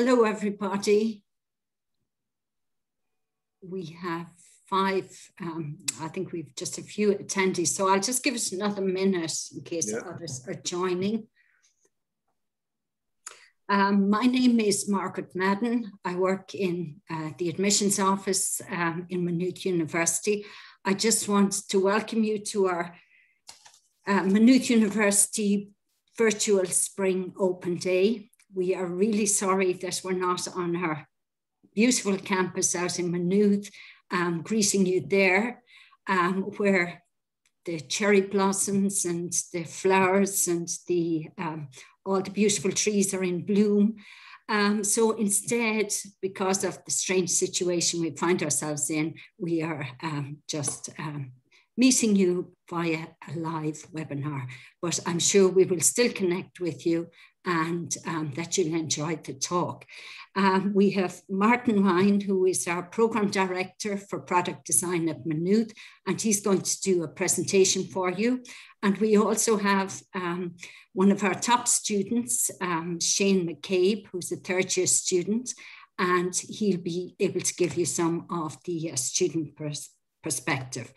Hello, everybody. We have five, um, I think we've just a few attendees, so I'll just give us another minute in case yeah. others are joining. Um, my name is Margaret Madden. I work in uh, the admissions office um, in Maynooth University. I just want to welcome you to our uh, Maynooth University virtual spring open day. We are really sorry that we're not on our beautiful campus out in Maynooth, um, greeting you there, um, where the cherry blossoms and the flowers and the um, all the beautiful trees are in bloom. Um, so instead, because of the strange situation we find ourselves in, we are um, just um, meeting you via a live webinar. But I'm sure we will still connect with you and um, that you enjoyed the talk. Um, we have Martin Ryan, who is our program director for product design at Maynooth, and he's going to do a presentation for you. And we also have um, one of our top students, um, Shane McCabe, who's a third year student, and he'll be able to give you some of the uh, student pers perspective.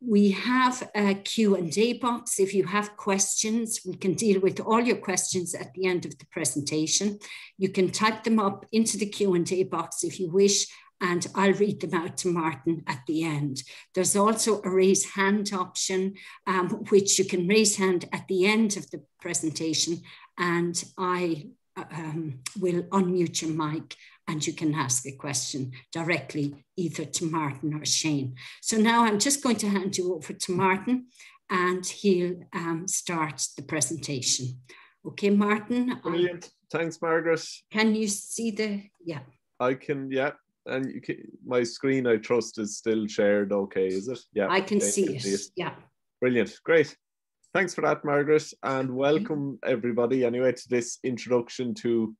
We have a Q&A box. If you have questions, we can deal with all your questions at the end of the presentation. You can type them up into the Q&A box if you wish, and I'll read them out to Martin at the end. There's also a raise hand option, um, which you can raise hand at the end of the presentation, and I um, will unmute your mic and you can ask a question directly either to Martin or Shane. So now I'm just going to hand you over to Martin and he'll um, start the presentation. Okay, Martin. Brilliant. Um, Thanks, Margaret. Can you see the, yeah. I can, yeah. And you can, my screen, I trust, is still shared okay, is it? Yeah. I can see it. see it, yeah. Brilliant, great. Thanks for that, Margaret, and welcome everybody anyway to this introduction to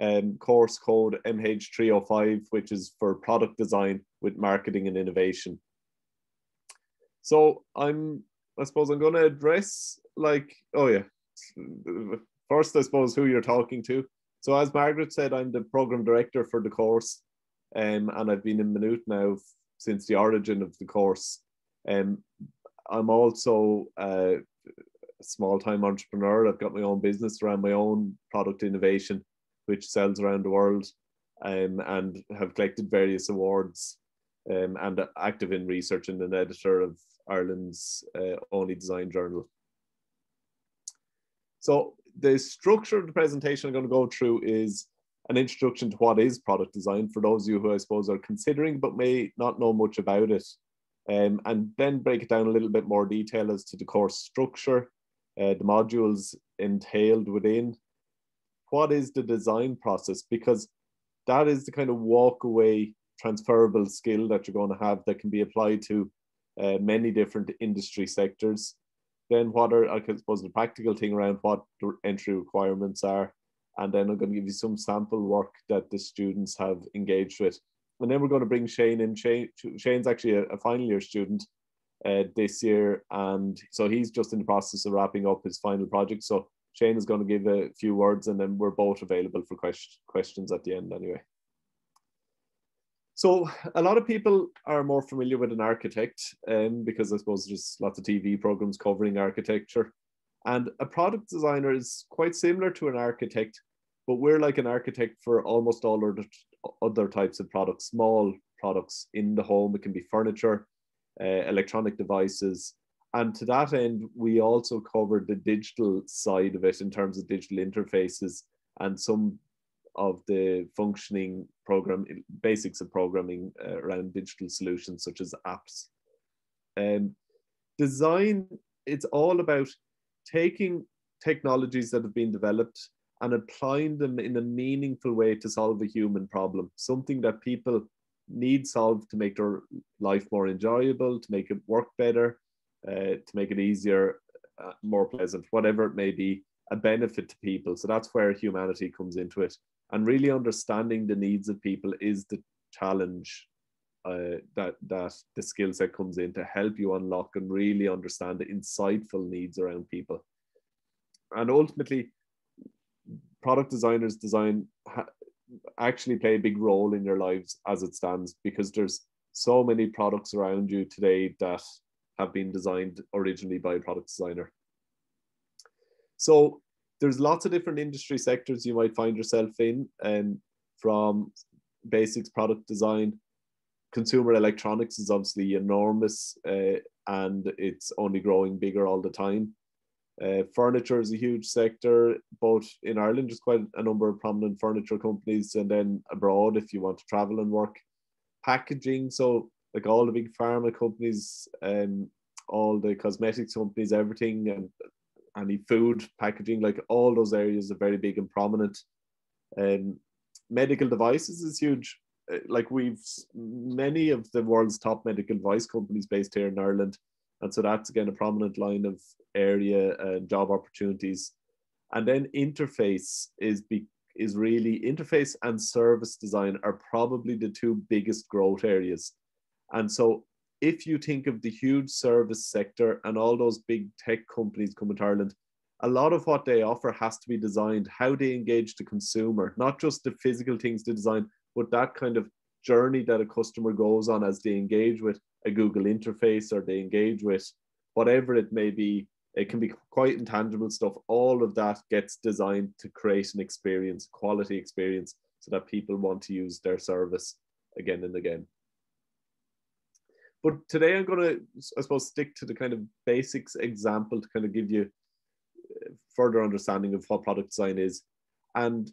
um, course code MH305, which is for product design with marketing and innovation. So I'm, I suppose I'm going to address like, oh yeah, first I suppose who you're talking to. So as Margaret said, I'm the program director for the course, um, and I've been in Maynooth now since the origin of the course. Um, I'm also a small-time entrepreneur. I've got my own business around my own product innovation which sells around the world um, and have collected various awards um, and active in research and an editor of Ireland's uh, only design journal. So the structure of the presentation I'm going to go through is an introduction to what is product design for those of you who I suppose are considering but may not know much about it. Um, and then break it down a little bit more detail as to the course structure, uh, the modules entailed within, what is the design process? Because that is the kind of walk away transferable skill that you're going to have that can be applied to uh, many different industry sectors. Then what are i suppose the practical thing around what the entry requirements are and then i'm going to give you some sample work that the students have engaged with. And then we're going to bring shane in. Shane, shane's actually a, a final year student uh, this year and so he's just in the process of wrapping up his final project so Shane is going to give a few words and then we're both available for question, questions at the end anyway. So a lot of people are more familiar with an architect um, because I suppose there's lots of TV programs covering architecture. And a product designer is quite similar to an architect, but we're like an architect for almost all other, other types of products, small products in the home. It can be furniture, uh, electronic devices, and to that end, we also covered the digital side of it in terms of digital interfaces and some of the functioning program basics of programming uh, around digital solutions such as apps. Um, design, it's all about taking technologies that have been developed and applying them in a meaningful way to solve a human problem, something that people need solved to make their life more enjoyable, to make it work better, uh, to make it easier, uh, more pleasant, whatever it may be, a benefit to people. So that's where humanity comes into it. And really understanding the needs of people is the challenge uh, that that the skill set comes in to help you unlock and really understand the insightful needs around people. And ultimately, product designers design actually play a big role in your lives as it stands because there's so many products around you today that have been designed originally by a product designer. So there's lots of different industry sectors you might find yourself in, and from basics product design, consumer electronics is obviously enormous uh, and it's only growing bigger all the time. Uh, furniture is a huge sector, both in Ireland, there's quite a number of prominent furniture companies, and then abroad if you want to travel and work. Packaging, so like all the big pharma companies, um, all the cosmetics companies, everything, and any food packaging, like all those areas are very big and prominent. Um, medical devices is huge. Uh, like we've many of the world's top medical device companies based here in Ireland and so that's again a prominent line of area and job opportunities. And then interface is be, is really interface and service design are probably the two biggest growth areas. And so if you think of the huge service sector and all those big tech companies coming to Ireland, a lot of what they offer has to be designed how they engage the consumer, not just the physical things to design, but that kind of journey that a customer goes on as they engage with a Google interface or they engage with whatever it may be. It can be quite intangible stuff. All of that gets designed to create an experience, quality experience, so that people want to use their service again and again. But today I'm going to, I suppose, stick to the kind of basics example to kind of give you uh, further understanding of what product design is. And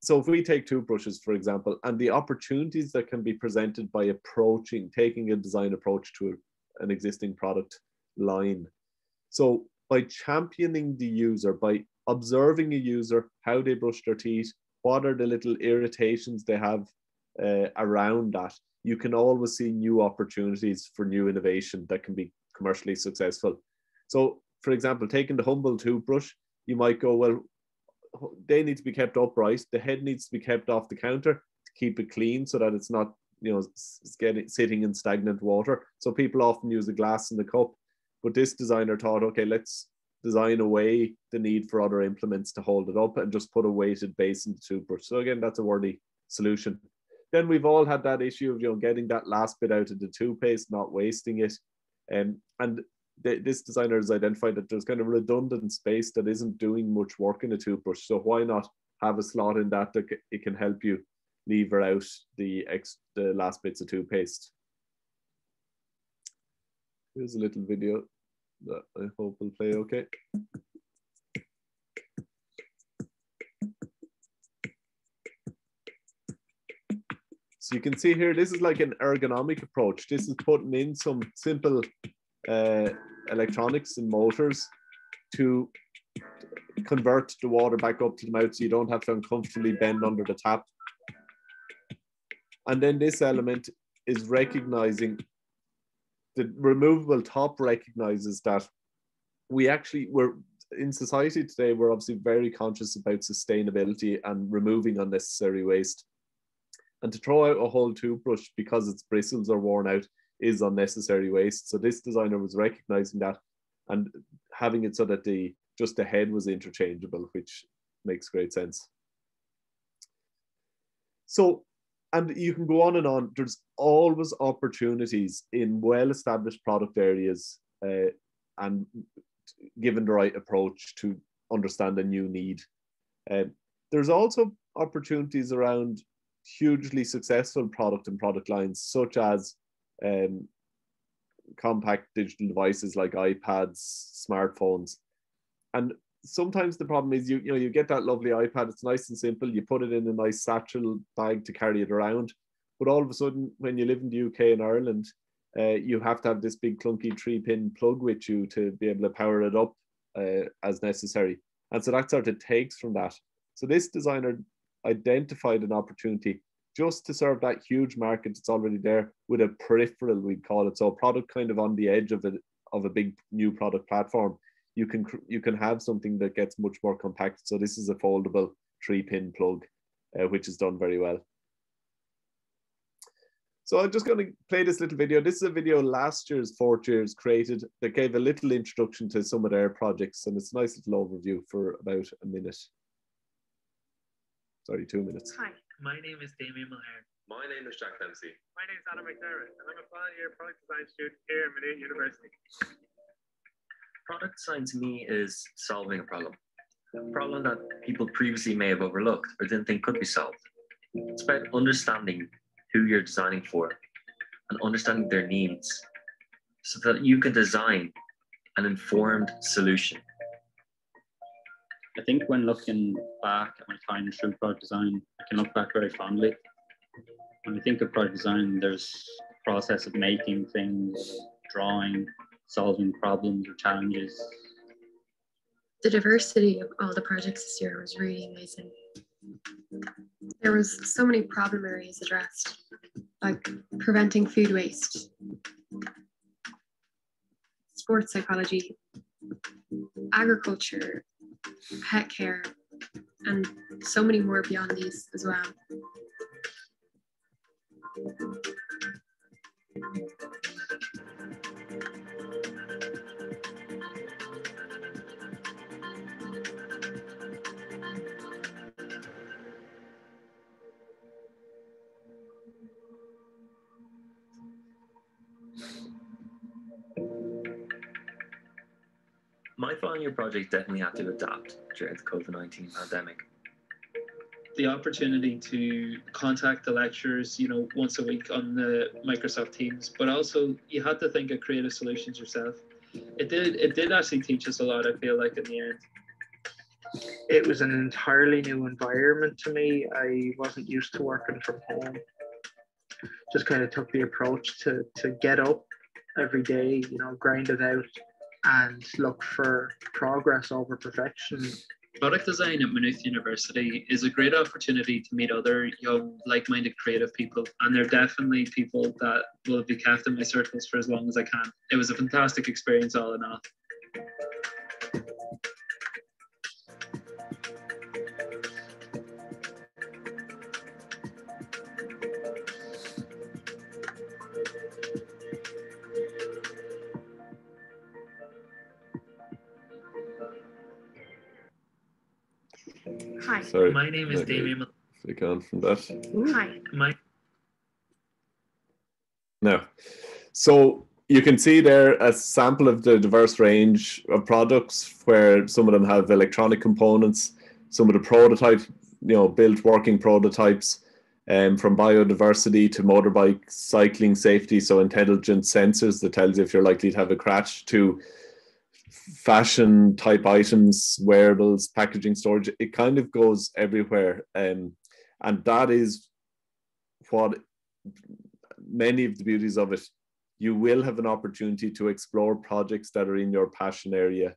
so if we take toothbrushes, for example, and the opportunities that can be presented by approaching, taking a design approach to an existing product line. So by championing the user, by observing a user, how they brush their teeth, what are the little irritations they have uh, around that, you can always see new opportunities for new innovation that can be commercially successful. So, for example, taking the humble toothbrush, you might go, well, they need to be kept upright. The head needs to be kept off the counter to keep it clean so that it's not, you know, getting sitting in stagnant water. So people often use a glass in the cup. But this designer thought, okay, let's design away the need for other implements to hold it up and just put a weighted base in the toothbrush. So again, that's a worthy solution. Then we've all had that issue of you know getting that last bit out of the toothpaste, not wasting it. Um, and this designer has identified that there's kind of redundant space that isn't doing much work in a toothbrush. So why not have a slot in that that it can help you lever out the ex the last bits of toothpaste. Here's a little video that I hope will play okay. So you can see here, this is like an ergonomic approach. This is putting in some simple uh, electronics and motors to convert the water back up to the mouth so you don't have to uncomfortably bend under the tap. And then this element is recognizing the removable top recognizes that we actually were in society today, we're obviously very conscious about sustainability and removing unnecessary waste. And to throw out a whole toothbrush because its bristles are worn out is unnecessary waste. So this designer was recognizing that and having it so that the just the head was interchangeable, which makes great sense. So, and you can go on and on. There's always opportunities in well-established product areas, uh, and given the right approach to understand a new need. Uh, there's also opportunities around hugely successful product and product lines, such as um, compact digital devices like iPads, smartphones. And sometimes the problem is you you know you get that lovely iPad, it's nice and simple, you put it in a nice satchel bag to carry it around. But all of a sudden, when you live in the UK and Ireland, uh, you have to have this big clunky three pin plug with you to be able to power it up uh, as necessary. And so that sort of takes from that. So this designer identified an opportunity just to serve that huge market that's already there with a peripheral, we'd call it. So a product kind of on the edge of a of a big new product platform. You can you can have something that gets much more compact. So this is a foldable three pin plug, uh, which is done very well. So I'm just going to play this little video. This is a video last year's fourth years created that gave a little introduction to some of their projects, and it's a nice little overview for about a minute. Sorry, two minutes. Hi, My name is Damien Mulhern. My name is Jack Dempsey. My name is Adam McNair, and I'm a final year product design student here at Maynooth University. Product design to me is solving a problem. A problem that people previously may have overlooked or didn't think could be solved. It's about understanding who you're designing for and understanding their needs so that you can design an informed solution. I think when looking back at my time through product design, I can look back very fondly. When I think of product design, there's a process of making things, drawing, solving problems or challenges. The diversity of all the projects this year was really amazing. There was so many problem areas addressed, like preventing food waste, sports psychology, agriculture, pet care, and so many more beyond these as well. My final year project definitely had to adapt during the COVID 19 pandemic. The opportunity to contact the lecturers, you know, once a week on the Microsoft Teams, but also you had to think of creative solutions yourself. It did it did actually teach us a lot, I feel like in the end. It was an entirely new environment to me. I wasn't used to working from home. Just kind of took the approach to to get up every day, you know, grind it out and look for progress over perfection. Product design at Maynooth University is a great opportunity to meet other young, like minded creative people. And they're definitely people that will be kept in my circles for as long as I can. It was a fantastic experience, all in all. Hi. Sorry. My name is Okay. Damien. Flick on from that. Hi. My No. So you can see there a sample of the diverse range of products where some of them have electronic components, some of the prototype, you know, built working prototypes, um, from biodiversity to motorbike cycling safety, so intelligent sensors that tells you if you're likely to have a crash to fashion type items, wearables, packaging storage. It kind of goes everywhere. Um, and that is what many of the beauties of it. You will have an opportunity to explore projects that are in your passion area.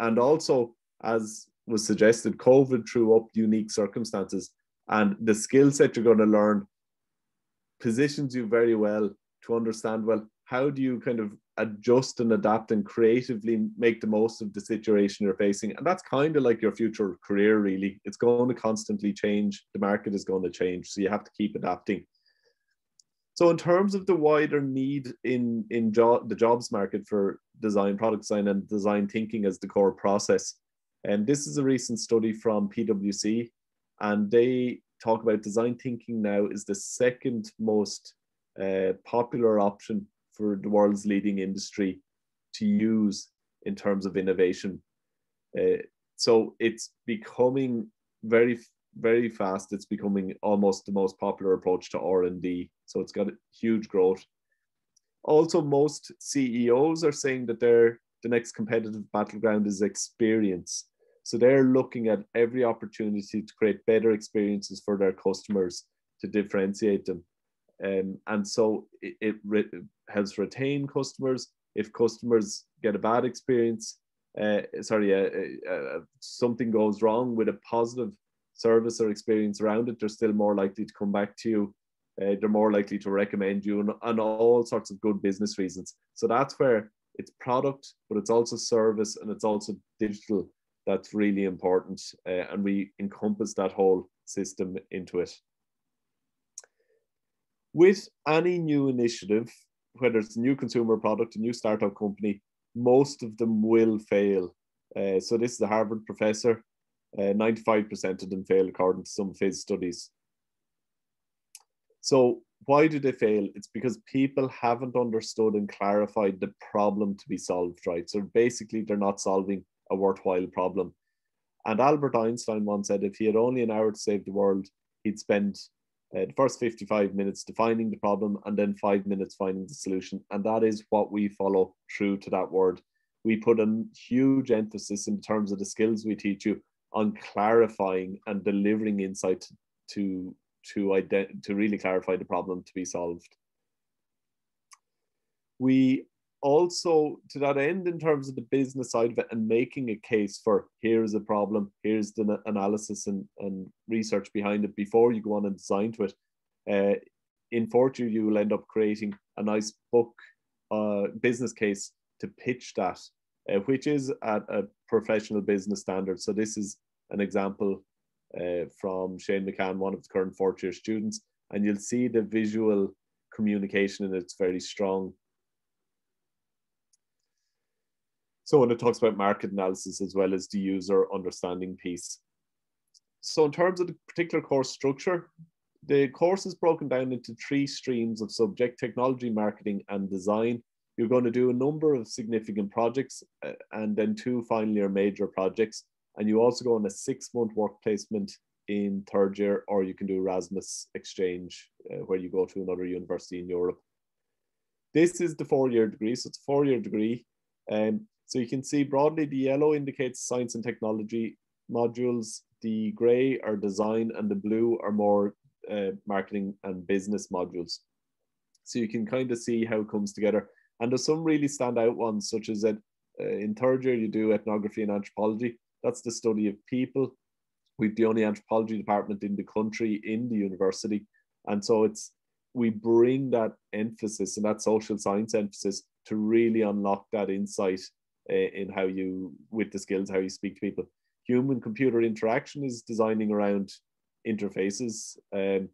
And also, as was suggested, COVID threw up unique circumstances. And the skill set you're going to learn positions you very well to understand well, how do you kind of adjust and adapt and creatively make the most of the situation you're facing? And that's kind of like your future career, really. It's going to constantly change. The market is going to change. So you have to keep adapting. So in terms of the wider need in in job the jobs market for design, product design, and design thinking as the core process, and this is a recent study from PwC, and they talk about design thinking now is the second most uh, popular option for the world's leading industry to use in terms of innovation. Uh, so it's becoming very very fast. It's becoming almost the most popular approach to R and D. So it's got huge growth. Also, most CEOs are saying that their the next competitive battleground is experience. So they're looking at every opportunity to create better experiences for their customers to differentiate them. Um, and so it, it re- helps retain customers. If customers get a bad experience, uh, sorry, uh, uh, something goes wrong with a positive service or experience around it, they're still more likely to come back to you. Uh, they're more likely to recommend you and, and all sorts of good business reasons. So that's where it's product, but it's also service and it's also digital. That's really important. Uh, and we encompass that whole system into it. With any new initiative, whether it's a new consumer product, a new startup company, most of them will fail. Uh, so this is a Harvard professor. Uh, 95% of them fail according to some of his studies. So why do they fail? It's because people haven't understood and clarified the problem to be solved, right? So basically, they're not solving a worthwhile problem. And Albert Einstein once said if he had only an hour to save the world, he'd spend uh, the first 55 minutes defining the problem and then five minutes finding the solution. And that is what we follow true to that word. We put a huge emphasis in terms of the skills we teach you on clarifying and delivering insight to to ident- to really clarify the problem to be solved. We also, to that end, in terms of the business side of it and making a case for here's a problem, here's the analysis and, and research behind it before you go on and design to it. Uh, in Fortune, you will end up creating a nice book, uh, business case to pitch that, uh, which is at a professional business standard. So this is an example uh, from Shane McCann, one of the current fourth students, and you'll see the visual communication and it's very strong. So when it talks about market analysis as well as the user understanding piece. So in terms of the particular course structure, the course is broken down into three streams of subject, technology, marketing, and design. You're going to do a number of significant projects uh, and then two final year major projects. And you also go on a six month work placement in third year, or you can do Erasmus exchange, uh, where you go to another university in Europe. This is the four year degree, so it's a four year degree. Um, so you can see broadly the yellow indicates science and technology modules, the gray are design, and the blue are more uh, marketing and business modules. So you can kind of see how it comes together. And there's some really standout ones, such as that uh, in third year you do ethnography and anthropology. That's the study of people. We've the only anthropology department in the country in the university. And so it's we bring that emphasis and that social science emphasis to really unlock that insight uh, in how you, with the skills, how you speak to people. Human computer interaction is designing around interfaces. Um,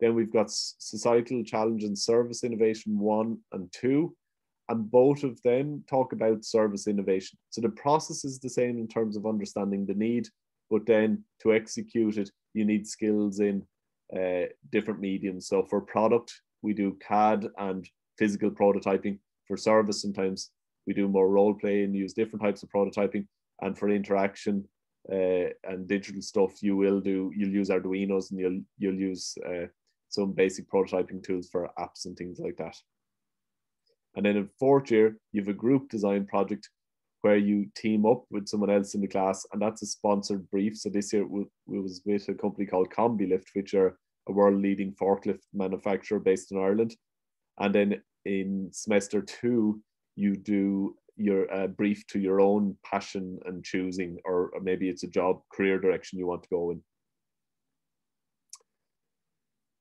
then we've got societal challenge and service innovation one and two and both of them talk about service innovation. So the process is the same in terms of understanding the need, but then to execute it, you need skills in uh, different mediums. So for product, we do CAD and physical prototyping. For service, sometimes we do more role play and use different types of prototyping. And for interaction uh, and digital stuff, you will do you'll use Arduino's and you'll you'll use uh, some basic prototyping tools for apps and things like that. And then in fourth year, you have a group design project where you team up with someone else in the class, and that's a sponsored brief. So this year we, was with a company called Combi-Lift, which are a world leading forklift manufacturer based in Ireland. And then in semester two, you do your uh, brief to your own passion and choosing, or, or maybe it's a job career direction you want to go in.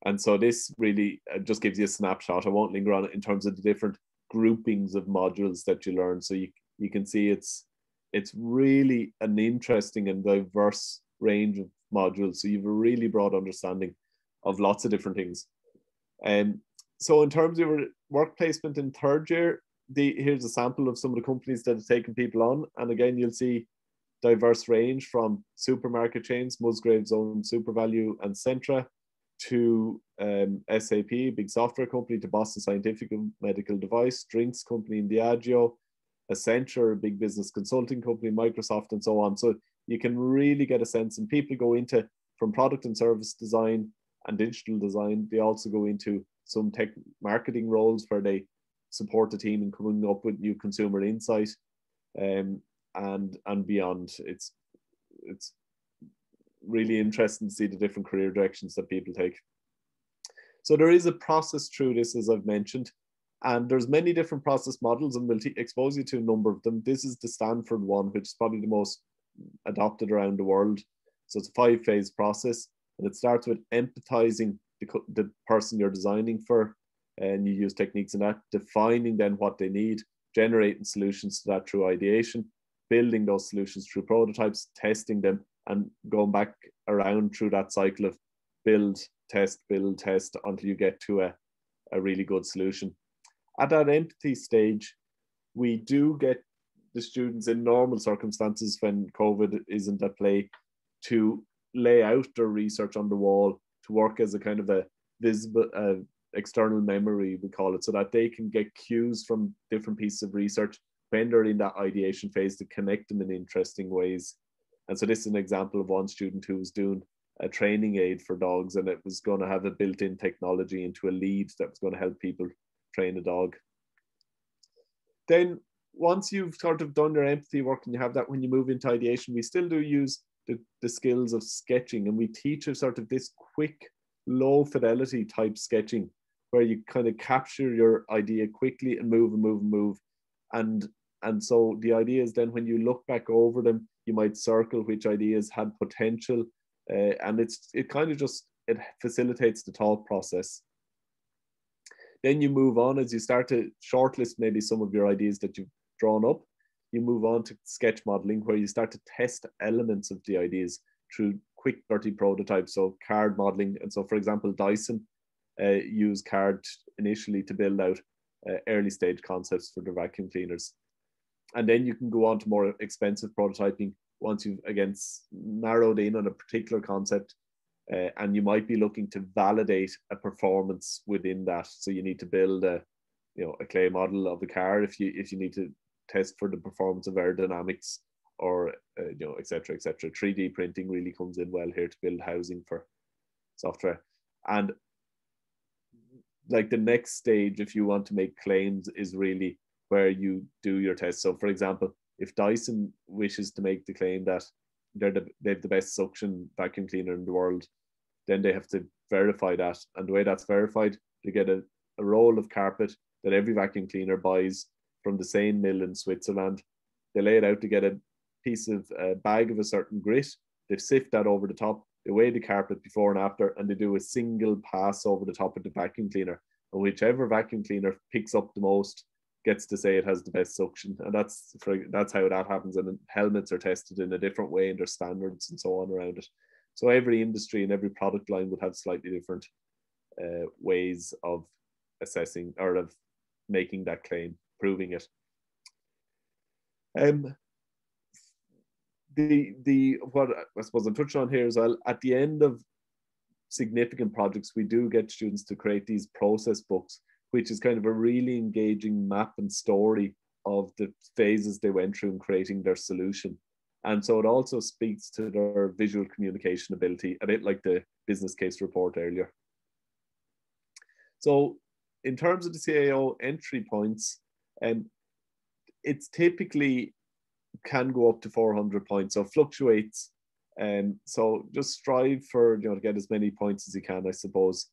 And so this really uh, just gives you a snapshot. I won't linger on it in terms of the different groupings of modules that you learn. So you, you can see it's it's really an interesting and diverse range of modules. So you have a really broad understanding of lots of different things. Um, so in terms of your work placement in third year, the, here's a sample of some of the companies that have taken people on. And again, you'll see diverse range from supermarket chains, Musgrave's own SuperValu and Centra, to um, SAP, big software company, to Boston Scientific medical device, drinks company in Diageo, Accenture, a big business consulting company, Microsoft, and so on. So you can really get a sense, and people go into from product and service design and digital design. They also go into some tech marketing roles where they support the team in coming up with new consumer insight, um, and and beyond. It's it's really interesting to see the different career directions that people take. So there is a process through this, as I've mentioned, and there's many different process models, and we'll expose you to a number of them. This is the Stanford one, which is probably the most adopted around the world. So it's a five-phase process, and it starts with empathizing the, the person you're designing for, and you use techniques in that, defining then what they need, generating solutions to that through ideation, building those solutions through prototypes, testing them, and going back around through that cycle of build, test, build, test until you get to a, a really good solution. At that empathy stage, we do get the students in normal circumstances when COVID isn't at play to lay out their research on the wall, to work as a kind of a visible uh, external memory, we call it, so that they can get cues from different pieces of research when they're in that ideation phase to connect them in interesting ways. And so this is an example of one student who was doing a training aid for dogs and it was going to have a built-in technology into a lead that was going to help people train a dog. Then once you've sort of done your empathy work and you have that when you move into ideation, we still do use the, the skills of sketching and we teach a sort of this quick, low fidelity type sketching where you kind of capture your idea quickly and move and move and move. And and so the idea is then when you look back over them, you might circle which ideas had potential. Uh, and it's it kind of just it facilitates the thought process. Then you move on as you start to shortlist maybe some of your ideas that you've drawn up. You move on to sketch modeling where you start to test elements of the ideas through quick dirty prototypes. So card modeling. And so for example, Dyson use card initially to build out uh, early stage concepts for their vacuum cleaners. And then you can go on to more expensive prototyping once you've again narrowed in on a particular concept uh, and you might be looking to validate a performance within that. So you need to build a you know a clay model of the car if you if you need to test for the performance of aerodynamics or uh, you know etc etc 3d printing really comes in well here to build housing for software. And like the next stage if you want to make claims is really where you do your test. So for example if dyson wishes to make the claim that they're the, they have the best suction vacuum cleaner in the world then they have to verify that. And the way that's verified they get a, a roll of carpet that every vacuum cleaner buys from the same mill in switzerland. They lay it out to get a piece of a bag of a certain grit. They sift that over the top they weigh the carpet before and after and they do a single pass over the top of the vacuum cleaner. And whichever vacuum cleaner picks up the most gets to say it has the best suction. And that's for, that's how that happens. And helmets are tested in a different way and there's standards and so on around it. So every industry and every product line would have slightly different uh, ways of assessing or of making that claim proving it. Um, the the what I suppose I'm touching on here as well at the end of significant projects we do get students to create these process books which is kind of a really engaging map and story of the phases they went through in creating their solution. And so it also speaks to their visual communication ability a bit like the business case report earlier. So in terms of the CAO entry points um, it's typically can go up to 400 points. So fluctuates. And um, so just strive for you know to get as many points as you can, I suppose.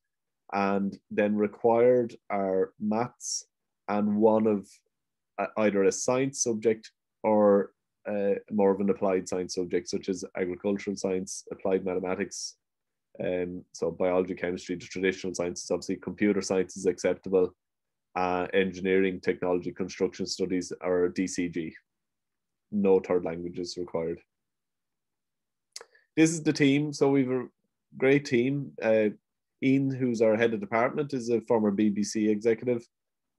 And then required are maths and one of uh, either a science subject or uh, more of an applied science subject, such as agricultural science, applied mathematics. Um, so biology, chemistry, the traditional sciences, obviously computer science is acceptable. Uh, engineering, technology, construction studies, or DCG no third languages required. This is the team. So we've a great team. Uh, Ian, who's our head of department, is a former BBC executive.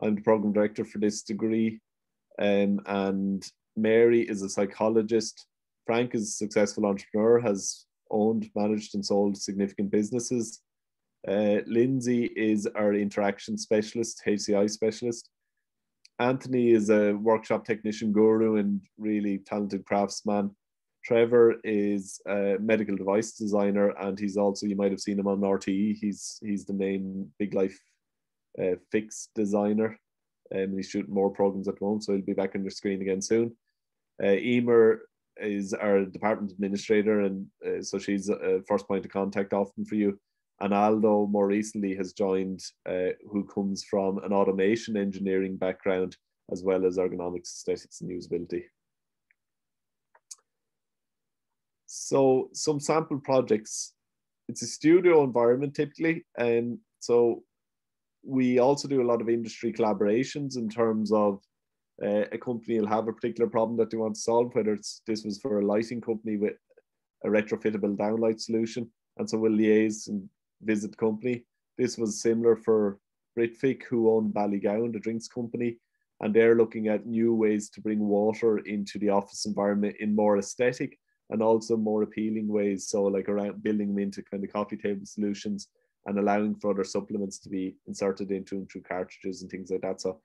I'm the program director for this degree. Um, and Mary is a psychologist. Frank is a successful entrepreneur, has owned, managed, and sold significant businesses. Uh, Lindsay is our interaction specialist, HCI specialist. Anthony is a workshop technician guru and really talented craftsman. Trevor is a medical device designer, and he's also you might have seen him on RTE. He's he's the main big life uh, fix designer, and he's shooting more programs at once, so he'll be back on your screen again soon. Uh, Emer is our department administrator, and uh, so she's a first point of contact often for you. And Aldo more recently has joined, uh, who comes from an automation engineering background, as well as ergonomics, aesthetics, and usability. So some sample projects. It's a studio environment typically, and so we also do a lot of industry collaborations in terms of uh, a company will have a particular problem that they want to solve, whether it's this was for a lighting company with a retrofittable downlight solution, and so we'll liaise and visit company. This was similar for Britvic, who own Ballygowan, the drinks company, and they're looking at new ways to bring water into the office environment in more aesthetic and also more appealing ways. So, like around building them into kind of coffee table solutions and allowing for other supplements to be inserted into them through cartridges and things like that. So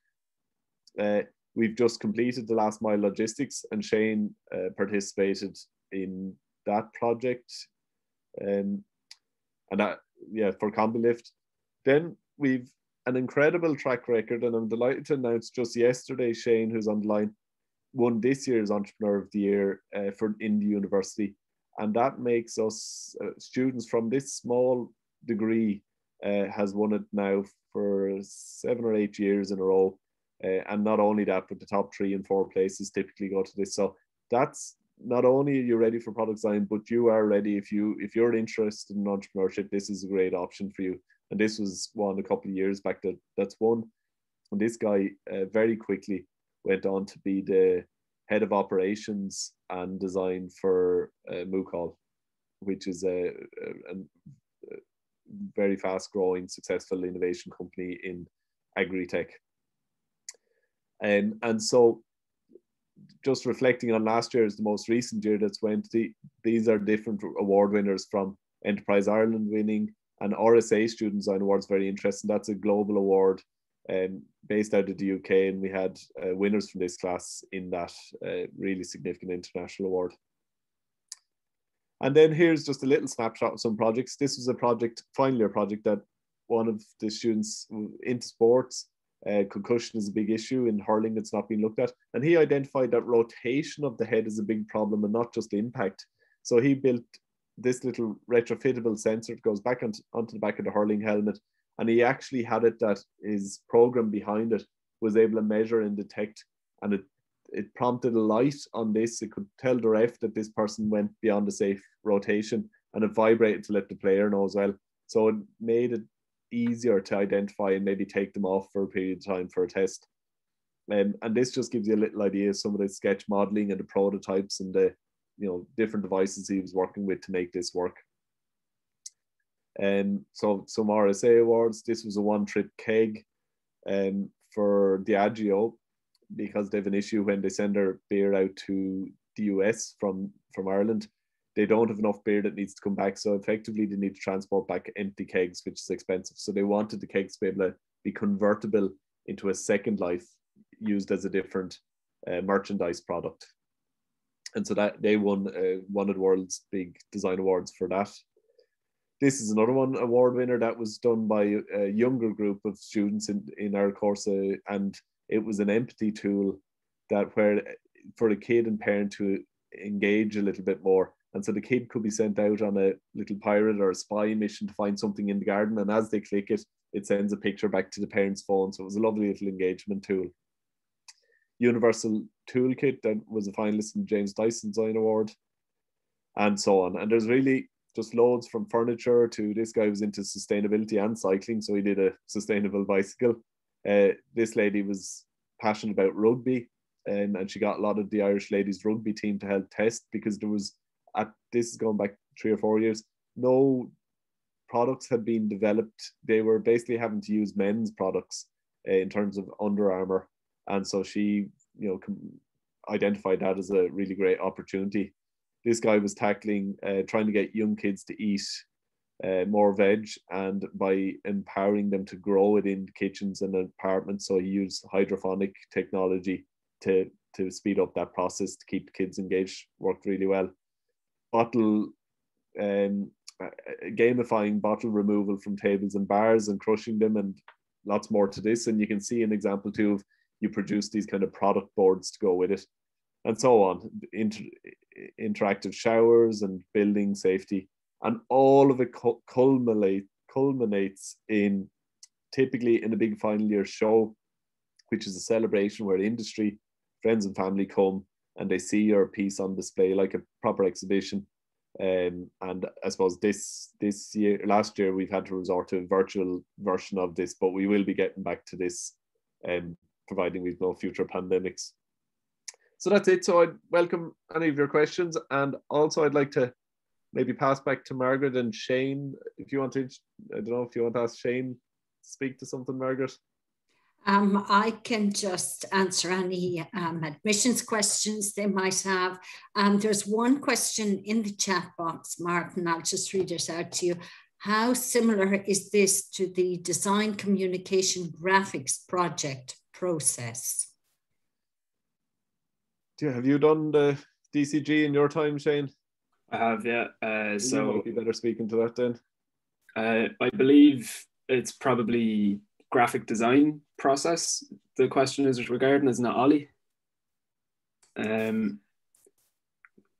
uh, we've just completed the last mile logistics, and Shane uh, participated in that project. Um, and that, yeah, for CombiLift. Then we've an incredible track record, and I'm delighted to announce just yesterday, Shane, who's on the line, won this year's Entrepreneur of the Year uh, for Indy University. And that makes us uh, students from this small degree uh, has won it now for seven or eight years in a row. Uh, and not only that, but the top three and four places typically go to this. So that's not only are you ready for product design, but you are ready if you if you're interested in entrepreneurship. This is a great option for you. And this was one a couple of years back that that's one. And this guy uh, very quickly went on to be the head of operations and design for uh, Moocall, which is a, a, a very fast growing, successful innovation company in agri-tech. Um, and so just reflecting on last year is the most recent year that's went, the, these are different award winners from Enterprise Ireland winning and RSA Student Design Awards, very interesting. That's a global award um, based out of the UK, and we had uh, winners from this class in that uh, really significant international award. And then here's just a little snapshot of some projects. This was a project, finally a project that one of the students into sports, uh, concussion is a big issue in hurling that's not being looked at. And he identified that rotation of the head is a big problem and not just impact. So he built this little retrofittable sensor that goes back onto, onto the back of the hurling helmet and he actually had it that his program behind it was able to measure and detect and it it prompted a light on this it could tell the ref that this person went beyond the safe rotation and it vibrated to let the player know as well so it made it easier to identify and maybe take them off for a period of time for a test um, and this just gives you a little idea of some of the sketch modeling and the prototypes and the you know different devices he was working with to make this work um, so some RSA awards. This was a one trip keg um, for Diageo because they have an issue when they send their beer out to the US from, from Ireland. They don't have enough beer that needs to come back. So effectively they need to transport back empty kegs, which is expensive. So they wanted the kegs to be able to be convertible into a second life used as a different uh, merchandise product. And so that they won uh, one of the world's big design awards for that this is another one award winner that was done by a younger group of students in, in our course uh, and it was an empathy tool that where for a kid and parent to engage a little bit more and so the kid could be sent out on a little pirate or a spy mission to find something in the garden. And as they click it it sends a picture back to the parent's phone. So it was a lovely little engagement tool. Universal toolkit that was a finalist in james dyson design award and so on. And there's really just loads from furniture to this guy was into sustainability and cycling, so he did a sustainable bicycle. Uh, this lady was passionate about rugby, um, and she got a lot of the Irish ladies rugby team to help test because there was at this is going back three or four years, no products had been developed. They were basically having to use men's products uh, in terms of Under Armour, and so she, you know, identified that as a really great opportunity this guy was tackling uh, trying to get young kids to eat uh, more veg and by empowering them to grow it in kitchens and apartments. So he used hydroponic technology to to speed up that process to keep kids engaged. Worked really well. Bottle um, gamifying bottle removal from tables and bars and crushing them and lots more to this. And you can see an example too of you produce these kind of product boards to go with it and so on. Inter- interactive showers and building safety, and all of it culminate, culminates in typically in a big final year show, which is a celebration where industry, friends, and family come and they see your piece on display like a proper exhibition. Um, and I suppose this this year, last year, we've had to resort to a virtual version of this, but we will be getting back to this, um, providing we've no future pandemics. So that's it. So I'd welcome any of your questions. And also, I'd like to maybe pass back to Margaret and Shane. If you want to, I don't know if you want to ask Shane speak to something, Margaret. Um, I can just answer any um, admissions questions they might have. Um, there's one question in the chat box, Martin. I'll just read it out to you. How similar is this to the design communication graphics project process? Do, have you done the DCG in your time, Shane? I have, yeah. Uh, so you better speaking to that then. Uh, I believe it's probably graphic design process. The question is regarding, isn't it, Ollie? Um,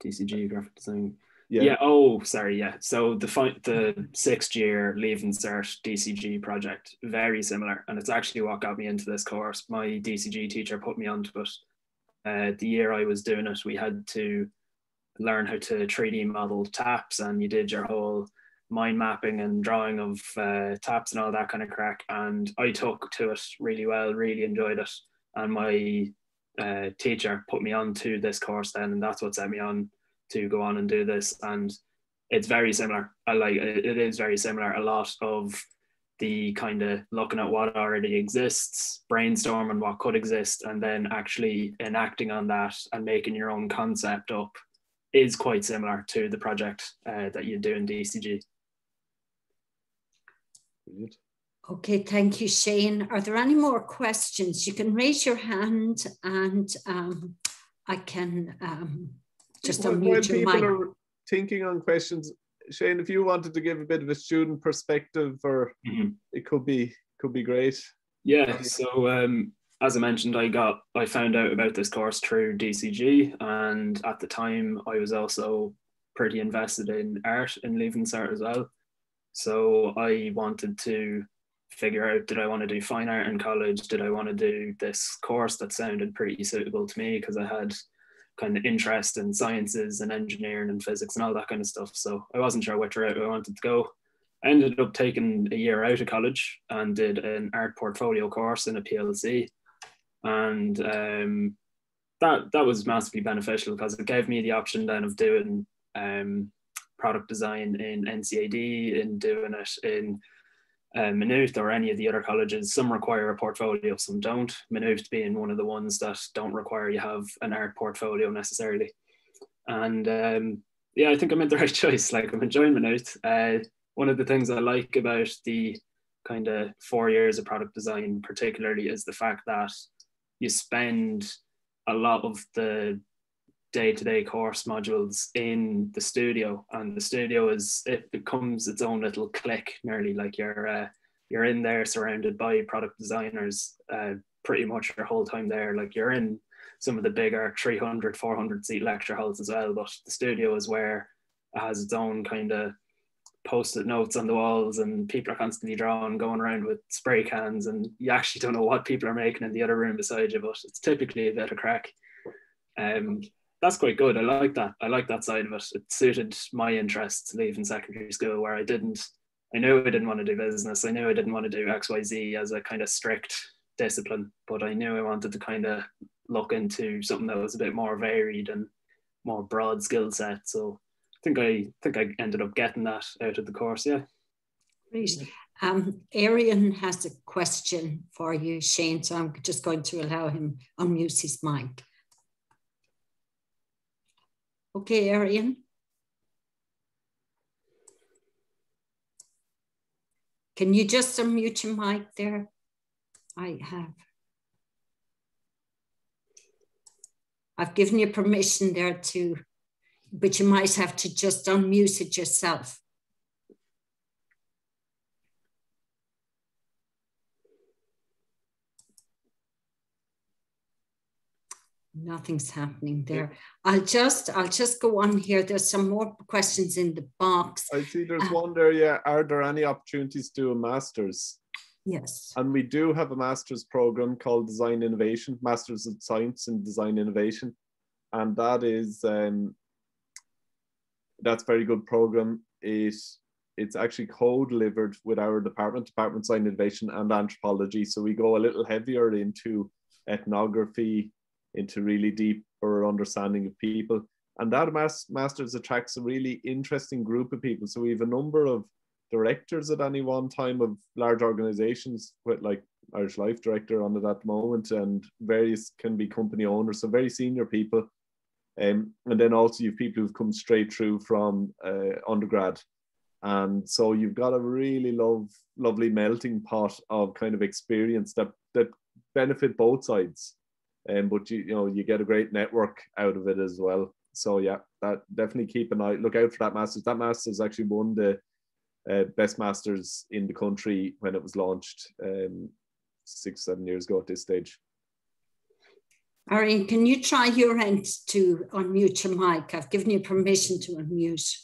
DCG graphic design. Yeah. yeah. Oh, sorry. Yeah. So the the sixth year Leaving Cert DCG project very similar, and it's actually what got me into this course. My DCG teacher put me onto it. Uh, the year I was doing it, we had to learn how to 3D model taps, and you did your whole mind mapping and drawing of uh, taps and all that kind of crack. And I took to it really well, really enjoyed it. And my uh, teacher put me on to this course then, and that's what set me on to go on and do this. And it's very similar. I like it is very similar. A lot of the kind of looking at what already exists, brainstorming what could exist, and then actually enacting on that and making your own concept up is quite similar to the project uh, that you do in DCG. Brilliant. Okay, thank you, Shane. Are there any more questions? You can raise your hand and um, I can um, just well, unmute while people mic. are thinking on questions, Shane, if you wanted to give a bit of a student perspective, or mm-hmm. it could be could be great. Yeah. So um, as I mentioned, I got I found out about this course through DCG, and at the time I was also pretty invested in art in Leaving Cert as well. So I wanted to figure out did I want to do fine art in college? Did I want to do this course that sounded pretty suitable to me because I had kind of interest in sciences and engineering and physics and all that kind of stuff. So I wasn't sure which route I wanted to go. I ended up taking a year out of college and did an art portfolio course in a PLC. And um, that that was massively beneficial because it gave me the option then of doing um, product design in NCAD, in doing it in uh, Maynooth or any of the other colleges. Some require a portfolio, some don't. Maynooth being one of the ones that don't require you have an art portfolio necessarily. And um, yeah, I think I made the right choice. Like I'm enjoying Maynooth. Uh, one of the things I like about the kind of four years of product design, particularly, is the fact that you spend a lot of the day-to-day course modules in the studio and the studio is it becomes its own little clique nearly like you're uh, you're in there surrounded by product designers uh, pretty much your whole time there. Like you're in some of the bigger 300 400 seat lecture halls as well but the studio is where it has its own kind of post-it notes on the walls and people are constantly drawing going around with spray cans and you actually don't know what people are making in the other room beside you but it's typically a bit of crack. Um, that's quite good. I like that. I like that side of it. It suited my interests leaving secondary school where I didn't, I knew I didn't want to do business. I knew I didn't want to do XYZ as a kind of strict discipline, but I knew I wanted to kind of look into something that was a bit more varied and more broad skill set. So I think I think I ended up getting that out of the course. Yeah. Great. Um, Arian has a question for you, Shane. So I'm just going to allow him unmute his mic. Okay, Arian. Can you just unmute your mic there? I have. I've given you permission there to, but you might have to just unmute it yourself. Nothing's happening there. I'll just I'll just go on here. There's some more questions in the box. I see there's uh, one there. Yeah. Are there any opportunities to do a master's? Yes. And we do have a master's program called Design Innovation, Masters of Science in Design Innovation. And that is um that's very good program. It it's actually co-delivered with our department, Department of Design Innovation and Anthropology. So we go a little heavier into ethnography, into really deeper understanding of people. And that Masters attracts a really interesting group of people. So we have a number of directors at any one time of large organizations with like Irish Life director on at the moment, and various can be company owners, so very senior people. Um, and then also you have people who've come straight through from uh, undergrad. And so you've got a really love, lovely melting pot of kind of experience that that benefit both sides. Um, but you you know you get a great network out of it as well. So yeah, that definitely keep an eye, look out for that Masters. That Masters actually won the uh, best Masters in the country when it was launched um, six seven years ago at this stage. Irene, can you try your end to unmute your mic? I've given you permission to unmute.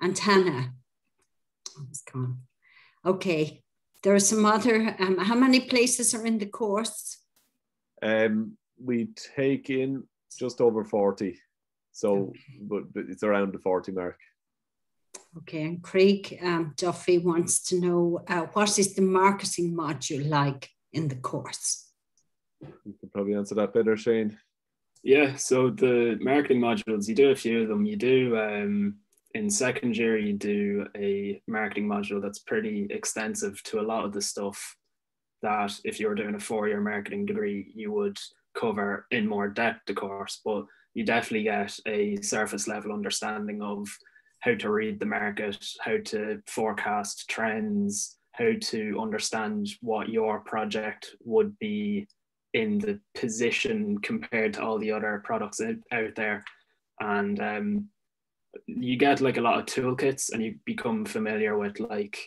And Hannah, oh. Okay, there are some other, um, how many places are in the course? Um, we take in just over 40. So, but, but it's around the 40 mark. Okay, and Craig um, Duffy wants to know uh, what is the marketing module like in the course? You could probably answer that better, Shane. Yeah, so the marketing modules, you do a few of them. You do um, in second year, you do a marketing module that's pretty extensive to a lot of the stuff that if you were doing a four-year marketing degree, you would cover in more depth the course. But you definitely get a surface level understanding of how to read the market, how to forecast trends, how to understand what your project would be in the position compared to all the other products out there. And um, you get like a lot of toolkits and you become familiar with like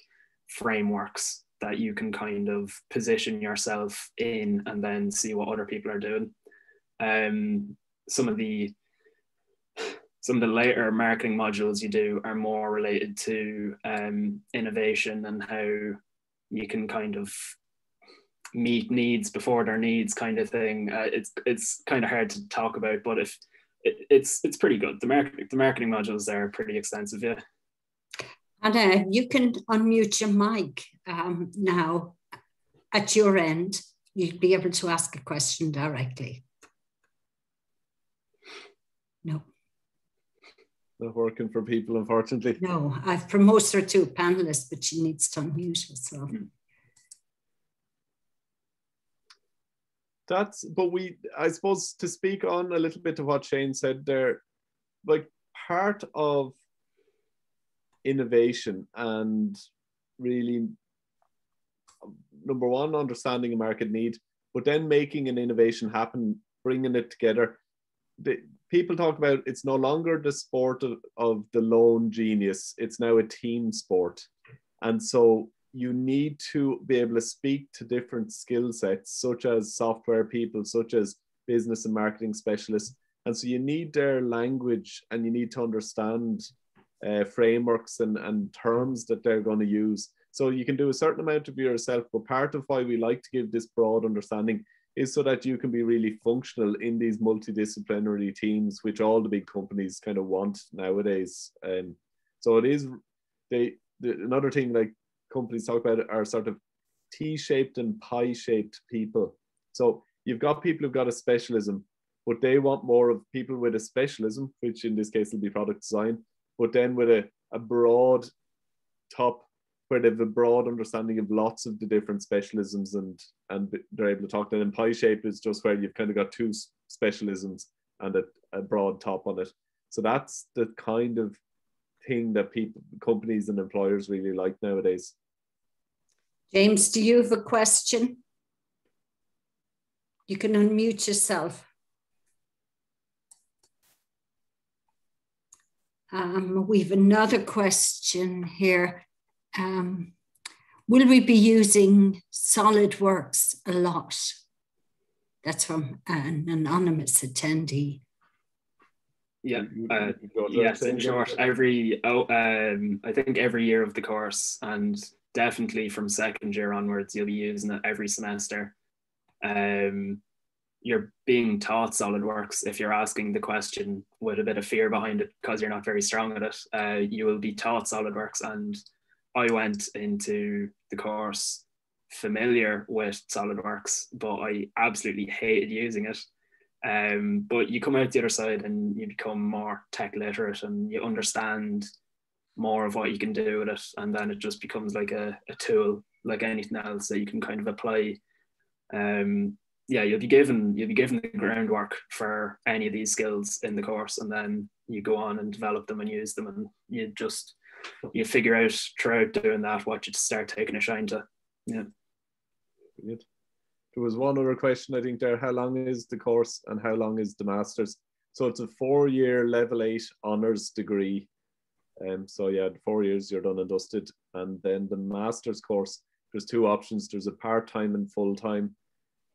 frameworks that you can kind of position yourself in and then see what other people are doing. Um, some of the some of the later marketing modules you do are more related to um, innovation and how you can kind of meet needs before their needs kind of thing. Uh, it's it's kind of hard to talk about, but if it, it's it's pretty good. The marketing the marketing modules there are pretty extensive, yeah. And uh, you can unmute your mic um, now at your end. You'd be able to ask a question directly. No. Not working for people, unfortunately. No, I've promoted her to a panelist, but she needs to unmute herself. Mm. that's but we i suppose to speak on a little bit of what shane said there like part of innovation and really number one understanding a market need but then making an innovation happen bringing it together. The, people talk about it's no longer the sport of, of the lone genius. It's now a team sport. And so you need to be able to speak to different skill sets, such as software people, such as business and marketing specialists. And so you need their language and you need to understand uh, frameworks and, and terms that they're going to use. So you can do a certain amount of yourself, but part of why we like to give this broad understanding is so that you can be really functional in these multidisciplinary teams, which all the big companies kind of want nowadays. And so it is they the, another thing like companies talk about are sort of T-shaped and pie-shaped people. So you've got people who've got a specialism, but they want more of people with a specialism, which in this case will be product design, but then with a, a broad top where they have a broad understanding of lots of the different specialisms and and they're able to talk to them. Pie shape is just where you've kind of got two specialisms and a, a broad top on it. So that's the kind of thing that people, companies, and employers really like nowadays. James, do you have a question? You can unmute yourself. Um, we have another question here. Um, will we be using SolidWorks a lot? That's from an anonymous attendee. Yeah, uh, yes, in short, every oh, um, I think every year of the course, and definitely from second year onwards, you'll be using it every semester. Um, you're being taught SolidWorks. If you're asking the question with a bit of fear behind it because you're not very strong at it, uh, you will be taught SolidWorks. And I went into the course familiar with SolidWorks, but I absolutely hated using it. Um, but you come out the other side and you become more tech literate and you understand more of what you can do with it. And then it just becomes like a, a tool, like anything else that you can kind of apply. Um, yeah, you'll be given you'll be given the groundwork for any of these skills in the course, and then you go on and develop them and use them, and you just you figure out throughout doing that what you start taking a shine to. Yeah. Brilliant. There was one other question I think there. How long is the course and how long is the masters? So it's a four-year level eight honors degree. Um, so yeah, four years you're done and dusted. And then the master's course, there's two options. There's a part-time and full-time.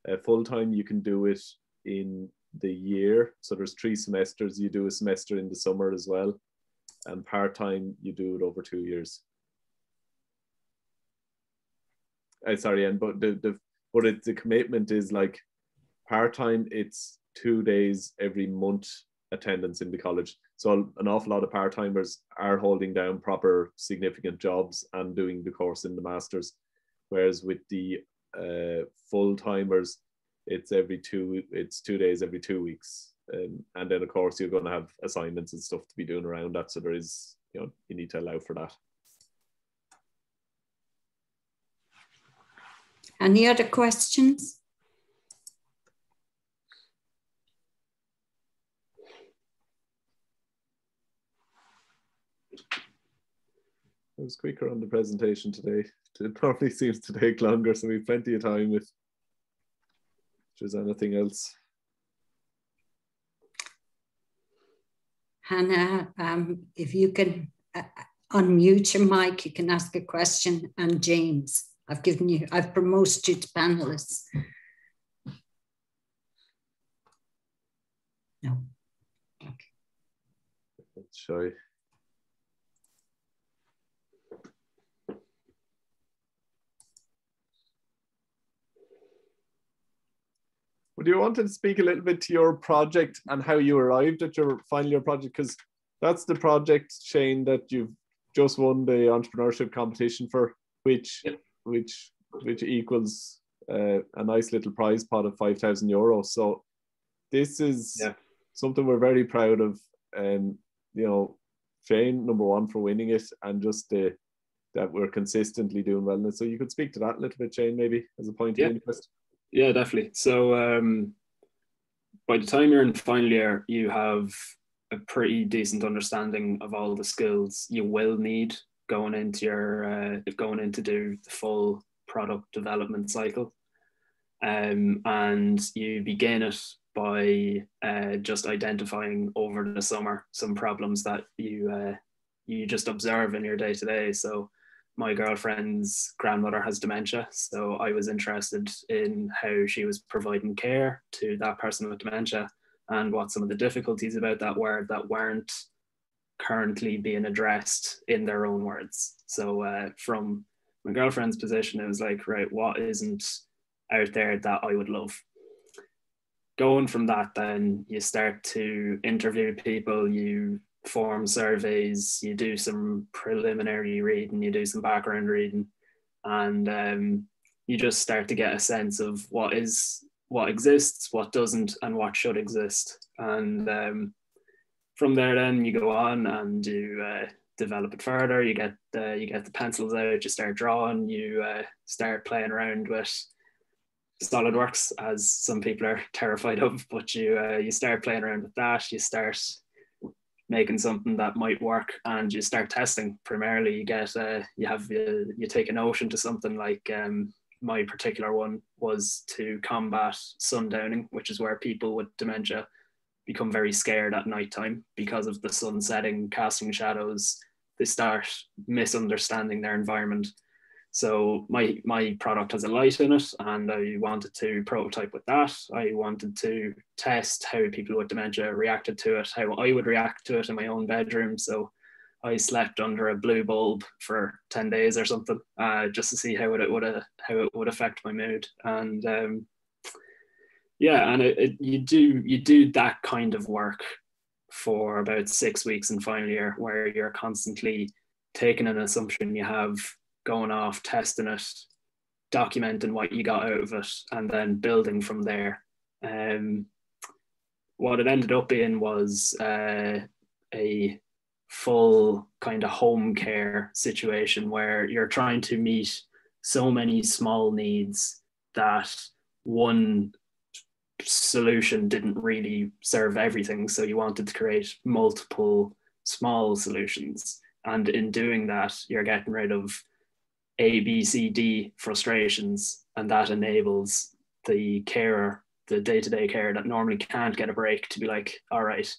Uh, full-time you can do it in the year. So there's three semesters. You do a semester in the summer as well. And part-time you do it over two years. Uh, sorry, and but the, the but it, the commitment is like part-time, it's two days every month attendance in the college. So an awful lot of part-timers are holding down proper significant jobs and doing the course in the masters. Whereas with the uh, full-timers, it's every two it's two days every two weeks. Um, and then of course you're going to have assignments and stuff to be doing around that. So there is, you know, you need to allow for that. Any other questions? Was quicker on the presentation today. It probably seems to take longer, so we've plenty of time with if there's anything else. Hannah, um, if you can uh, unmute your mic, you can ask a question. And James, I've given you, I've promoted you to panelists. No. Okay. Let's Would you want to speak a little bit to your project and how you arrived at your final year project? Because that's the project, Shane, that you've just won the entrepreneurship competition for, which yep. which which equals uh, a nice little prize pot of five thousand euros. So this is yeah. something we're very proud of, and you know, Shane number one for winning it, and just the that we're consistently doing well. And so you could speak to that a little bit, Shane, maybe as a point yeah. of interest. Yeah, definitely. So um, by the time you're in final year, you have a pretty decent understanding of all the skills you will need going into your uh, going in to do the full product development cycle. Um, and you begin it by uh, just identifying over the summer some problems that you uh, you just observe in your day to day. So my girlfriend's grandmother has dementia. So I was interested in how she was providing care to that person with dementia and what some of the difficulties about that were that weren't currently being addressed in their own words. So uh, from my girlfriend's position, it was like, right, what isn't out there that I would love? Going from that, then you start to interview people, you form surveys, you do some preliminary reading, you do some background reading, and um, you just start to get a sense of what is what exists, what doesn't, and what should exist. And um, from there, then you go on and you uh, develop it further. You get the you get the pencils out, you start drawing, you uh, start playing around with SolidWorks, as some people are terrified of. But you uh, you start playing around with that. You start making something that might work and you start testing. Primarily you get uh, you have uh, you take a notion to something like um, my particular one was to combat sundowning which is where people with dementia become very scared at night time because of the sun setting casting shadows. They start misunderstanding their environment so my my product has a light in it, and I wanted to prototype with that. I wanted to test how people with dementia reacted to it, how I would react to it in my own bedroom. So I slept under a blue bulb for ten days or something, uh, just to see how it would how it would affect my mood. And um, yeah, and it, it, you do you do that kind of work for about six weeks in final year, where you're constantly taking an assumption you have going off, testing it, documenting what you got out of it, and then building from there. Um, what it ended up in was uh, a full kind of home care situation where you're trying to meet so many small needs that one solution didn't really serve everything. So you wanted to create multiple small solutions And in doing that, you're getting rid of A, B, C, D frustrations, and that enables the carer, the day to day carer that normally can't get a break to be like, all right,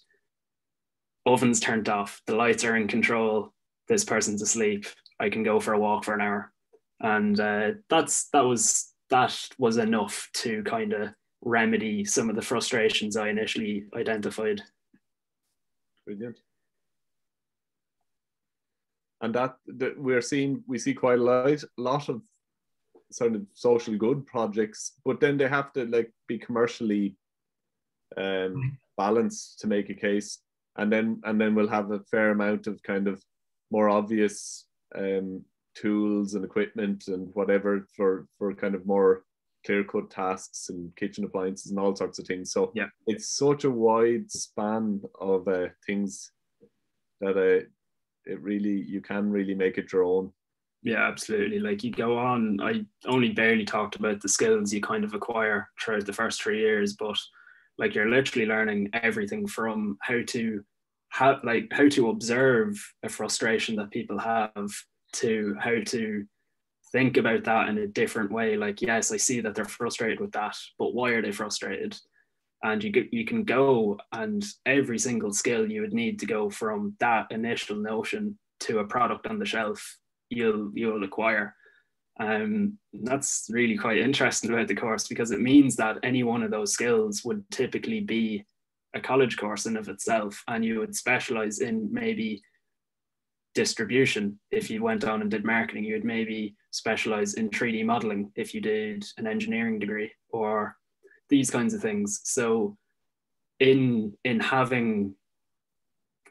oven's turned off, the lights are in control, this person's asleep, I can go for a walk for an hour. And uh, that's that was that was enough to kind of remedy some of the frustrations I initially identified. Brilliant. And that, that we're seeing, we see quite a lot, lot of sort of social good projects, but then they have to like be commercially um, balanced to make a case, and then and then we'll have a fair amount of kind of more obvious um, tools and equipment and whatever for for kind of more clear cut tasks and kitchen appliances and all sorts of things. So yeah, it's such a wide span of uh, things that uh, it really you can really make it your own. Yeah, absolutely. Like you go on, I only barely talked about the skills you kind of acquire throughout the first three years, but like you're literally learning everything from how to how like how to observe a frustration that people have to how to think about that in a different way like yes i see that they're frustrated with that but why are they frustrated and you you can go and every single skill you would need to go from that initial notion to a product on the shelf you'll you'll acquire. Um, that's really quite interesting about the course because it means that any one of those skills would typically be a college course in of itself and you would specialize in maybe distribution. If you went on and did marketing you would maybe specialize in 3d modeling if you did an engineering degree or these kinds of things so in in having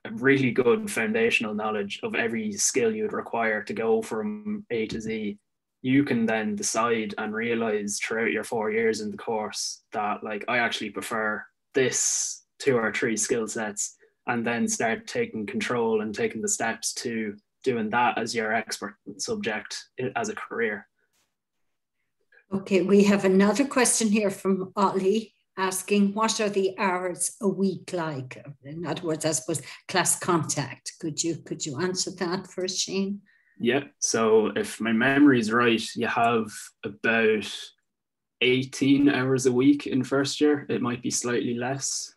a really good foundational knowledge of every skill you'd require to go from a to z you can then decide and realize throughout your four years in the course that like i actually prefer this two or three skill sets and then start taking control and taking the steps to doing that as your expert subject as a career. Okay, we have another question here from Ollie asking what are the hours a week like? In other words, I suppose class contact. Could you could you answer that for us, Shane? Yeah. So if my memory is right, you have about 18 hours a week in first year. It might be slightly less.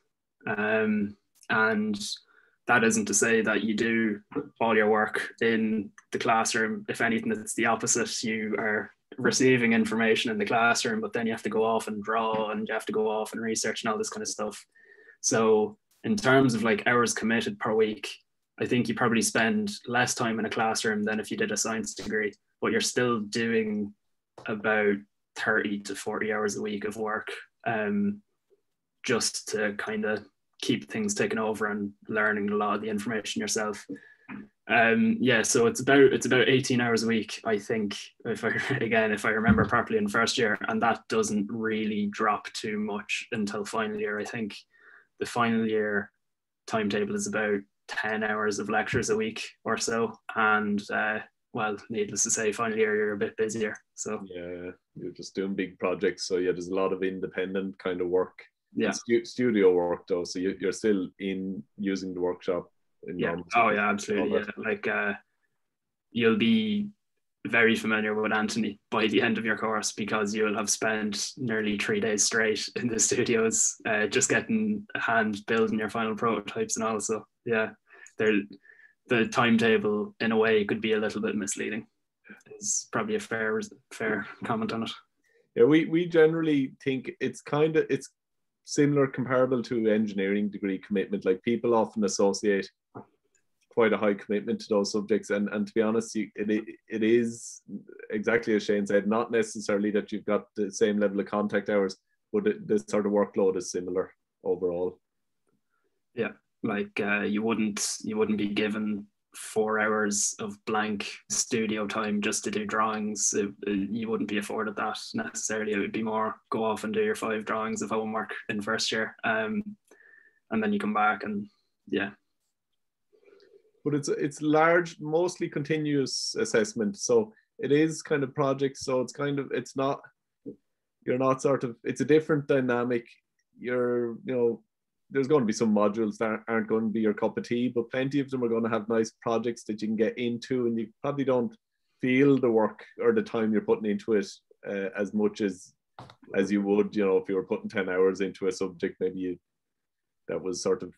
Um, and that isn't to say that you do all your work in the classroom. If anything, it's the opposite. You are receiving information in the classroom, but then you have to go off and draw and you have to go off and research and all this kind of stuff. So, in terms of like hours committed per week, I think you probably spend less time in a classroom than if you did a science degree, but you're still doing about 30 to 40 hours a week of work um, just to kind of keep things taken over and learning a lot of the information yourself. Um, yeah, so it's about it's about 18 hours a week, I think, if I again if I remember properly in first year, and that doesn't really drop too much until final year. I think the final year timetable is about 10 hours of lectures a week or so, and uh, well, needless to say, final year you're a bit busier. So yeah, you're just doing big projects, so yeah, there's a lot of independent kind of work yeah stu- studio work though so you, you're still in using the workshop yeah oh yeah absolutely yeah like uh you'll be very familiar with Anthony by the end of your course because you'll have spent nearly three days straight in the studios, uh, just getting a hand building your final prototypes and also, yeah, there, the timetable in a way could be a little bit misleading. Is probably a fair fair comment on it. Yeah, we we generally think it's kind of it's similar, comparable to engineering degree commitment. Like people often associate quite a high commitment to those subjects, and and to be honest, you, it it is exactly as Shane said, not necessarily that you've got the same level of contact hours, but it, the sort of workload is similar overall. Yeah, like uh, you wouldn't you wouldn't be given four hours of blank studio time just to do drawings, it, it, you wouldn't be afforded that necessarily. It would be more go off and do your five drawings of homework in first year, um, and then you come back and yeah. But it's it's large, mostly continuous assessment. So it is kind of projects. So it's kind of it's not you're not sort of it's a different dynamic. You're you know there's going to be some modules that aren't going to be your cup of tea, but plenty of them are going to have nice projects that you can get into, and you probably don't feel the work or the time you're putting into it uh, as much as as you would, you know, if you were putting ten hours into a subject, maybe you that was sort of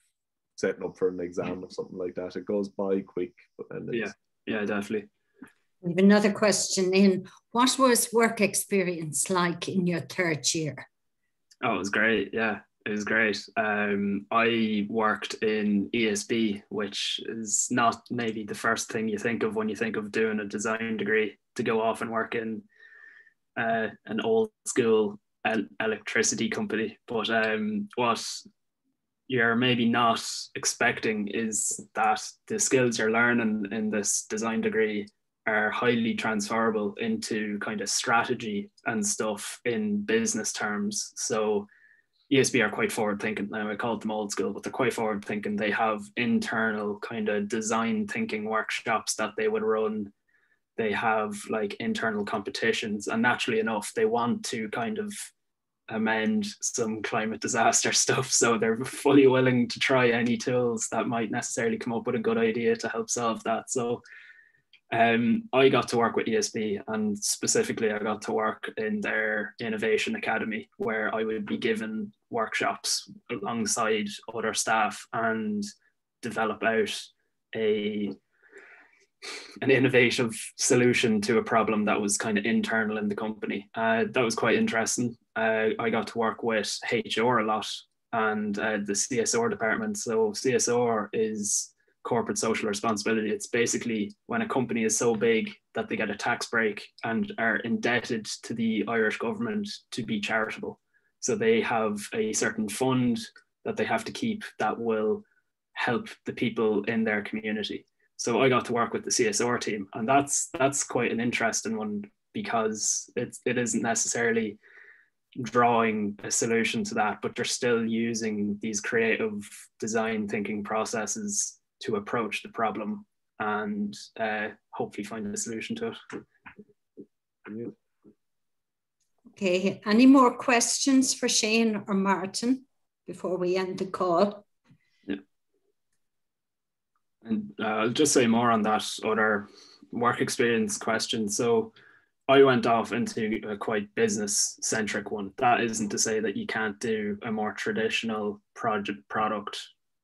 setting up for an exam or something like that. It goes by quick, but then yeah, yeah, definitely. We have another question in. What was work experience like in your third year? Oh, it was great. Yeah, it was great. Um, I worked in ESB, which is not maybe the first thing you think of when you think of doing a design degree to go off and work in uh, an old school el- electricity company. But um, what you're maybe not expecting is that the skills you're learning in this design degree are highly transferable into kind of strategy and stuff in business terms. So ESB are quite forward thinking. Now I call them old school, but they're quite forward thinking. They have internal kind of design thinking workshops that they would run. They have like internal competitions, and naturally enough, they want to kind of amend some climate disaster stuff. So they're fully willing to try any tools that might necessarily come up with a good idea to help solve that. So um, I got to work with ESB and specifically I got to work in their innovation academy where I would be given workshops alongside other staff and develop out a an innovative solution to a problem that was kind of internal in the company. Uh, that was quite interesting. Uh, I got to work with HR a lot and uh, the CSR department. So CSR is corporate social responsibility. It's basically when a company is so big that they get a tax break and are indebted to the Irish government to be charitable. So they have a certain fund that they have to keep that will help the people in their community. So I got to work with the CSR team, and that's that's quite an interesting one because it's it isn't necessarily drawing a solution to that, but they're still using these creative design thinking processes to approach the problem and uh, hopefully find a solution to it. Okay, any more questions for Shane or Martin before we end the call? And uh, I'll just say more on that other work experience question. So I went off into a quite business centric one. That isn't to say that you can't do a more traditional project product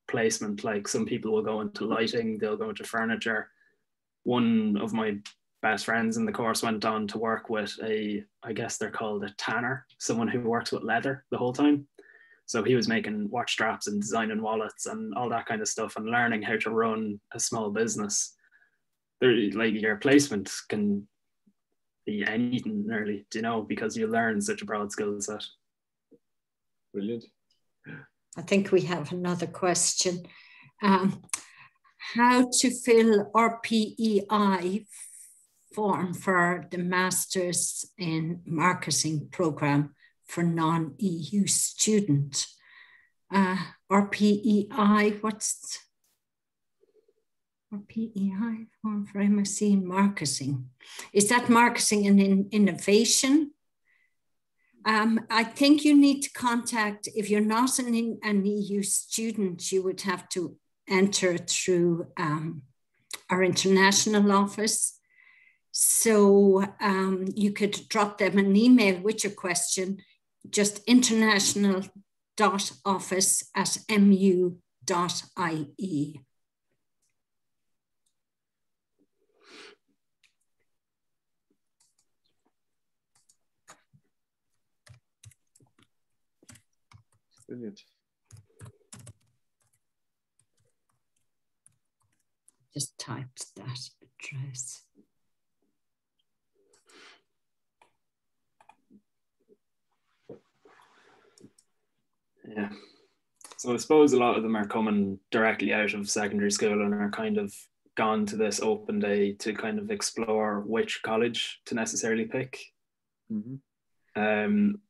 placement. Like some people will go into lighting, they'll go into furniture. One of my best friends in the course went on to work with a, I guess they're called a tanner, someone who works with leather the whole time. So he was making watch straps and designing wallets and all that kind of stuff and learning how to run a small business. There, like your placement can be anything nearly, do you know, because you learn such a broad skill set. Brilliant. I think we have another question. Um, how to fill RPEI form for the Masters in Marketing program for non-EU student. Uh, RPEI, what's RPEI form for MSc in Marketing? Is that marketing and in innovation? Um, I think you need to contact, if you're not an, an EU student, you would have to enter through um, our international office. So um, you could drop them an email with your question, just international.office at mu.ie. Brilliant. Just typed that address. Yeah. So I suppose a lot of them are coming directly out of secondary school and are kind of gone to this open day to kind of explore which college to necessarily pick. Mm-hmm. Um,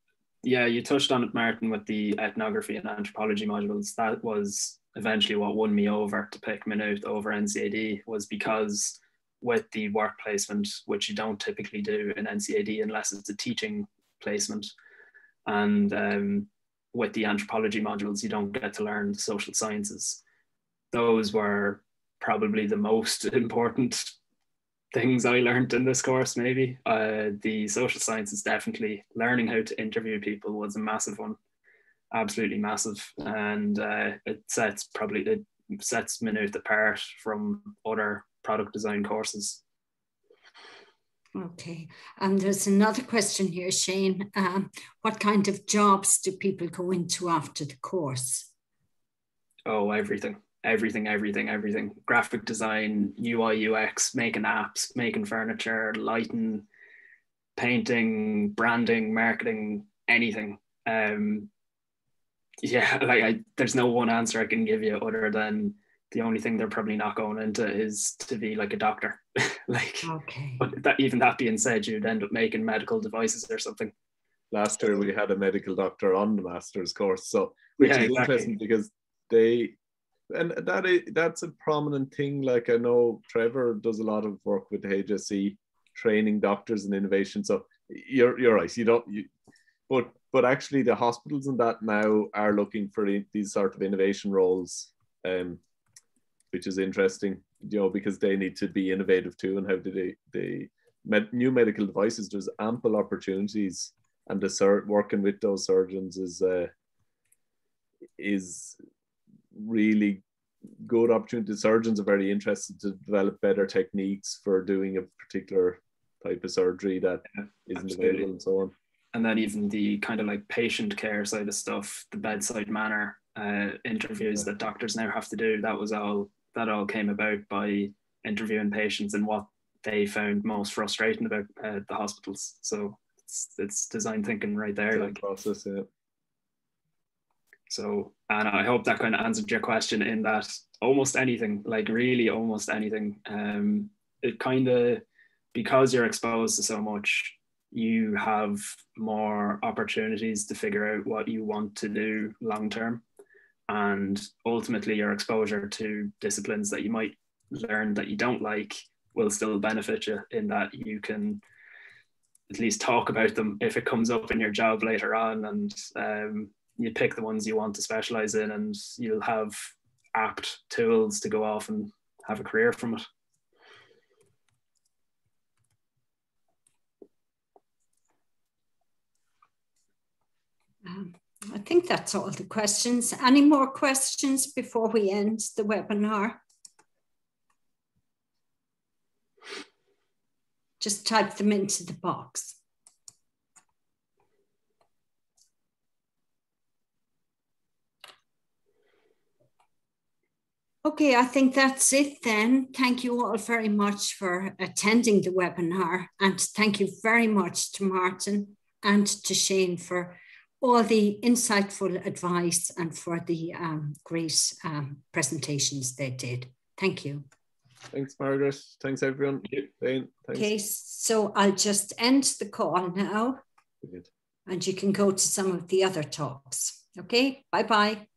yeah, you touched on it, Martin, with the ethnography and anthropology modules. That was eventually what won me over to pick Maynooth over NCAD was because with the work placement, which you don't typically do in NCAD unless it's a teaching placement. And um, with the anthropology modules, you don't get to learn the social sciences. Those were probably the most important things I learned in this course, maybe. Uh, the social sciences, definitely learning how to interview people was a massive one, absolutely massive. And uh, it sets probably, it sets Maynooth apart from other product design courses. Okay, and there's another question here, Shane. Um, what kind of jobs do people go into after the course? Oh, everything, everything, everything, everything. Graphic design, UI, UX, making apps, making furniture, lighting, painting, branding, marketing, anything. Um, yeah, like I, there's no one answer I can give you other than the only thing they're probably not going into is to be like a doctor. like, okay. But that even that being said, you'd end up making medical devices or something. Last year we had a medical doctor on the master's course, so which yeah, is exactly. interesting because they and that is that's a prominent thing. Like I know Trevor does a lot of work with the HSE training doctors and innovation. So you're you're right. You don't you, but but actually the hospitals and that now are looking for these sort of innovation roles. Um, which is interesting, you know, because they need to be innovative too. And how do they, they med, new medical devices, there's ample opportunities and the sur- working with those surgeons is, uh, is really good opportunity. The surgeons are very interested to develop better techniques for doing a particular type of surgery that yeah, not available and so on. And then even the kind of like patient care side of stuff, the bedside manner uh, interviews yeah. that doctors now have to do, that was all that all came about by interviewing patients and what they found most frustrating about uh, the hospitals. So it's, it's design thinking right there. like process, yeah. So, and I hope that kind of answered your question in that almost anything, like really almost anything, um, it kind of, because you're exposed to so much, you have more opportunities to figure out what you want to do long term and ultimately your exposure to disciplines that you might learn that you don't like will still benefit you in that you can at least talk about them if it comes up in your job later on and um, you pick the ones you want to specialize in and you'll have apt tools to go off and have a career from it. Um, I think that's all the questions. Any more questions before we end the webinar? Just type them into the box. Okay, I think that's it then. Thank you all very much for attending the webinar and thank you very much to Martin and to Shane for all the insightful advice and for the um, great um, presentations they did. Thank you. Thanks, Margaret. Thanks, everyone. Thanks. Okay, so I'll just end the call now. Good. And you can go to some of the other talks. Okay, bye-bye.